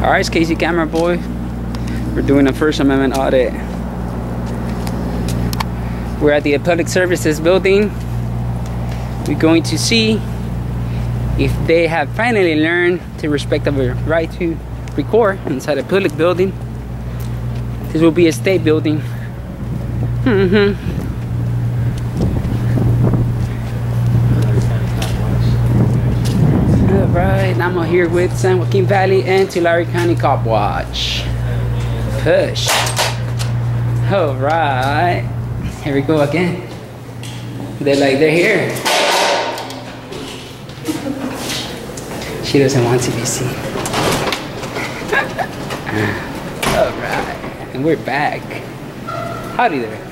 All right, it's KC CameraBoy. We're doing a First Amendment audit. We're at the Public Services Building. We're going to see if they have finally learned to respect our right to record inside a public building. This will be a state building. Mm-hmm. Alright, I'm here with San Joaquin Valley and Tulare County Cop Watch. Push. Alright. Here we go again. They're like, they're here. She doesn't want to be seen. Alright. And we're back. Howdy there.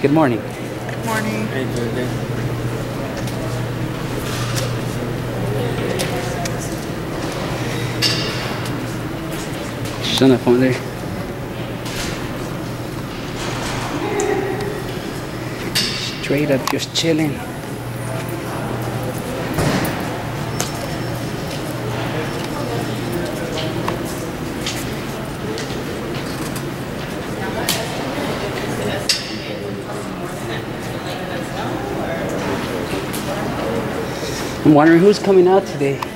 Good morning. Good morning. She's on there. Straight up just chilling. I'm wondering who's coming out today.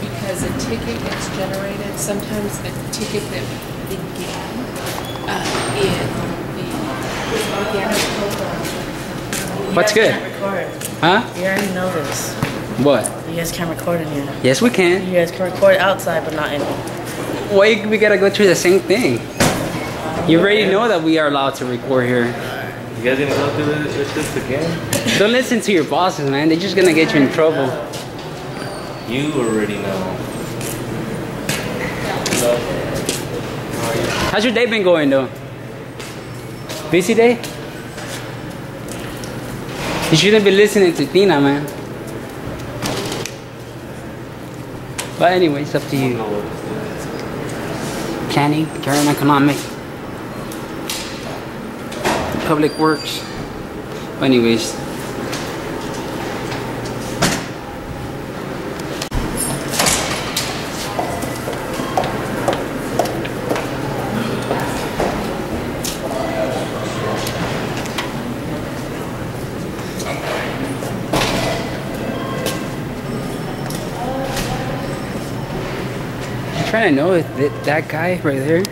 Because a ticket gets generated, sometimes a ticket that began uh, in What's good? Can't. Huh? You already know this. What? You guys can't record in here. Yes, we can. You guys can record outside, but not in here. Why we gotta go through the same thing? You already know that we are allowed to record here. You guys gonna go through this, with this again? Don't listen to your bosses, man. They're just gonna get you in trouble. You already know. How's your day been going, though? Busy day? You shouldn't be listening to Tina, man. But anyway, it's up to you. Planning, current economic, public works. But anyways, trying to know if that, that guy right there.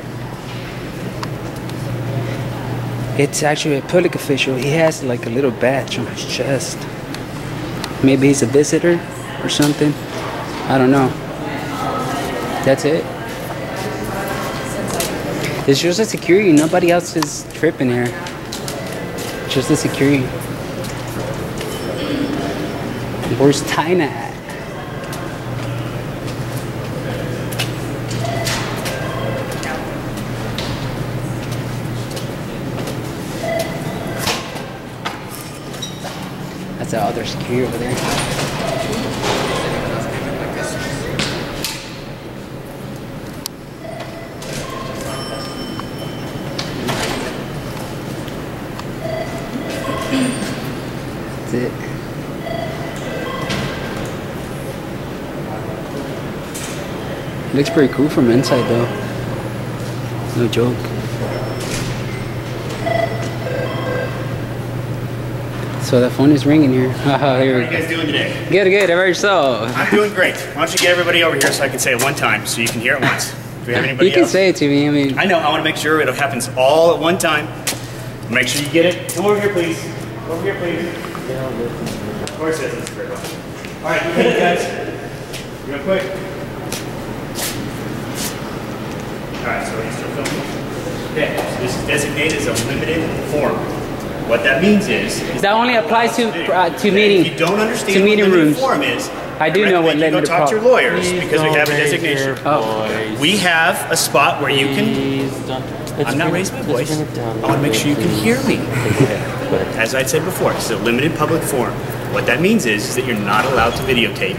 It's actually a public official. He has like a little badge on his chest. Maybe he's a visitor or something. I don't know. That's it. It's just a security. Nobody else is tripping here. Just the security. Where's Tina That's the other security over there. Looks pretty cool from inside though. No joke. So the phone is ringing here. Haha, here we How you go. guys doing today? Good, good. How about yourself? I'm doing great. Why don't you get everybody over here so I can say it one time so you can hear it once. Do we have anybody You can else? say it to me. I mean, I know. I want to make sure it happens all at one time. Make sure you get it. Come over here, please. Over here, please. Of course, it is. That's very well. All right, you guys. Real quick. All right, so are you still filming? Okay, so this is designated as a limited forum. What that means is, is That only applies to, uh, to meeting- If you don't understand to what meeting rooms. forum is, I do know what recommend you go limited talk to your lawyers Please because we have a raise designation. Oh. We have a spot where you can. Please don't. Let's I'm not bring- raising my voice. bring it down I want to make sure you can hear me. As I said before, it's a limited public forum. What that means is, is that you're not allowed to videotape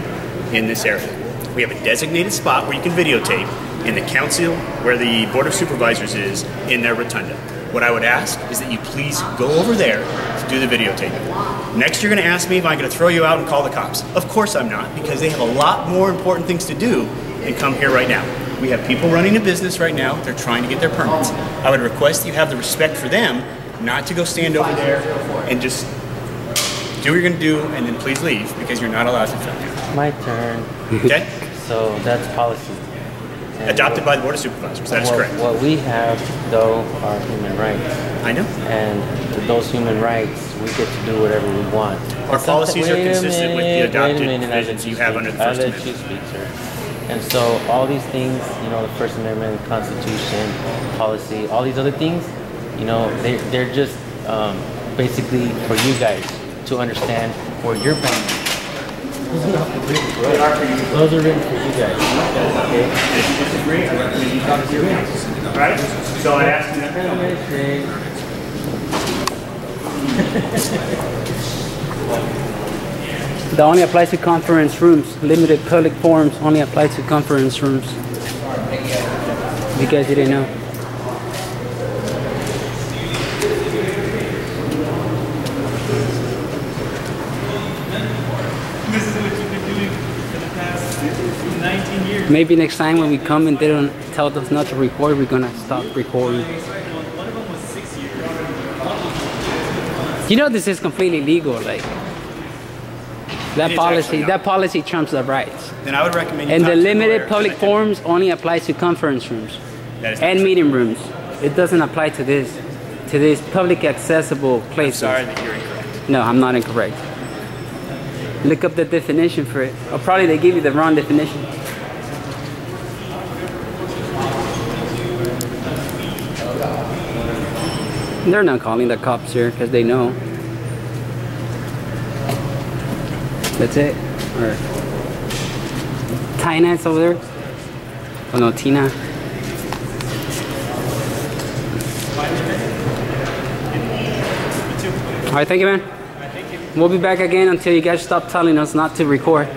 in this area. We have a designated spot where you can videotape in the council where the board of supervisors is in their rotunda. What I would ask is that you please go over there to do the videotaping. Next, you're going to ask me if I'm going to throw you out and call the cops. Of course I'm not, because they have a lot more important things to do than come here right now. We have people running a business right now. They're trying to get their permits. I would request that you have the respect for them, not to go stand over there and just do what you're going to do and then please leave because you're not allowed to film here. My turn. Okay? So that's policy. Adopted by the board of supervisors. That is what, correct. What we have, though, are human rights. I know. And with those human rights, we get to do whatever we want. Our policies are consistent with the adopted wait a minute, I provisions let you have under the First Amendment. you speak, sir. And so all these things, you know, the First Amendment, Constitution, policy, all these other things, you know, they, they're just um, basically for you guys to understand where your boundaries. Those are written for. You guys. Okay? If you disagree, I recommend you talk to your. All right? So I asked you that. That only applies to conference rooms. Limited public forums only apply to conference rooms. You guys didn't know. This is what you've been doing for the past 19 years. Maybe next time when we come and they don't tell us not to record, we're gonna stop recording. One of them was six years. You know this is completely legal, like that policy. That policy trumps the rights. Then I would recommend you And the limited public forums only applies to conference rooms and true. meeting rooms. It doesn't apply to this, to these public accessible places. Sorry that you're incorrect. No, I'm not incorrect. Look up the definition for it. Or probably they give you the wrong definition. They're not calling the cops here because they know. That's it. Or Tina's over there. Oh no, Tina. All right, thank you, man. We'll be back again until you guys stop telling us not to record.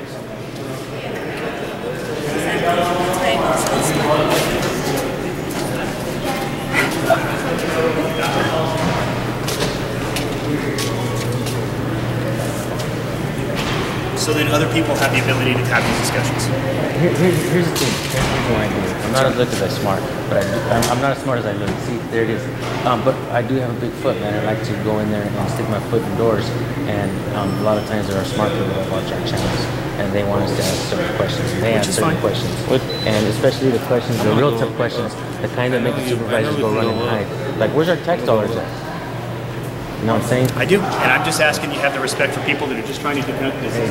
So then other people have the ability to have these discussions. Here, here's, here's the thing. Here's I do. I'm not as look as smart, but I I'm not as smart as I look. See, there it is. Um, but I do have a big foot, man. I like to go in there and stick my foot in doors. And um, a lot of times there are smart people that watch our channels, and they want us to ask certain questions. And they Which ask certain fine. questions, and especially the questions, the real tough questions, the kind that make the supervisors go run and hide. Like, where's our tax dollars at? You know what I'm saying? I do. And I'm just asking you have the respect for people that are just trying to conduct business.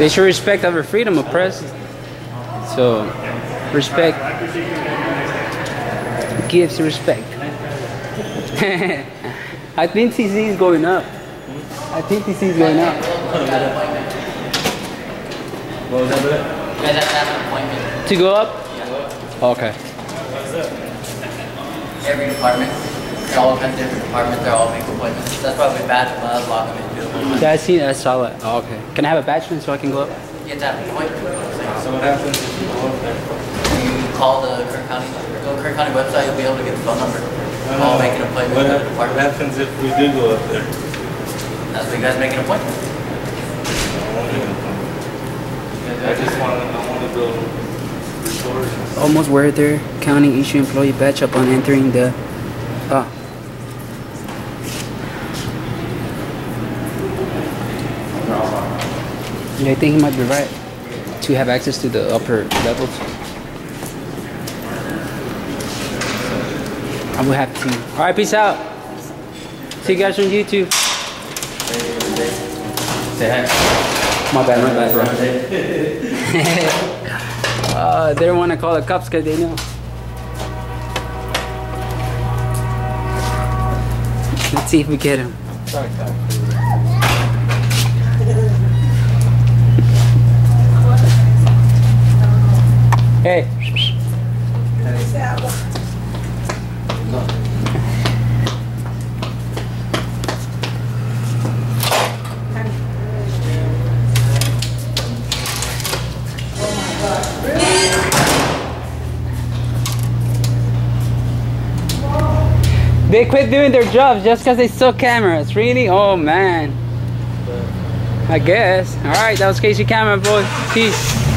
They should respect our freedom of press. So, respect gives respect. I think TC is going up. I think TC is going up. To go up? Okay. every department. They all have different departments. They're all make appointments. That's why we badge them up, lock them into them. Yeah, I see. I saw that. Oh, okay. Can I have a badge so I can go up? You have to have an appointment. So what happens if you go up there? You call the Kern County, go to Kern County website. You'll be able to get the phone number. Call, make an appointment What, with the hap- what happens if we do go up there? That's where you guys make an appointment. I just want to, I want to go record. Almost wear their county issue employee badge upon entering the. Ah. Yeah, I think he might be right. To have access to the upper levels. I will have to. Alright, peace out. See you guys on YouTube. Say hi. My bad, my bad, bro. uh, they don't want to call the cops because they know. Let's see if we get him. Hey. They quit doing their jobs just because they saw cameras. Really? Oh man. I guess. Alright, that was Casey Cameron, boys. Peace.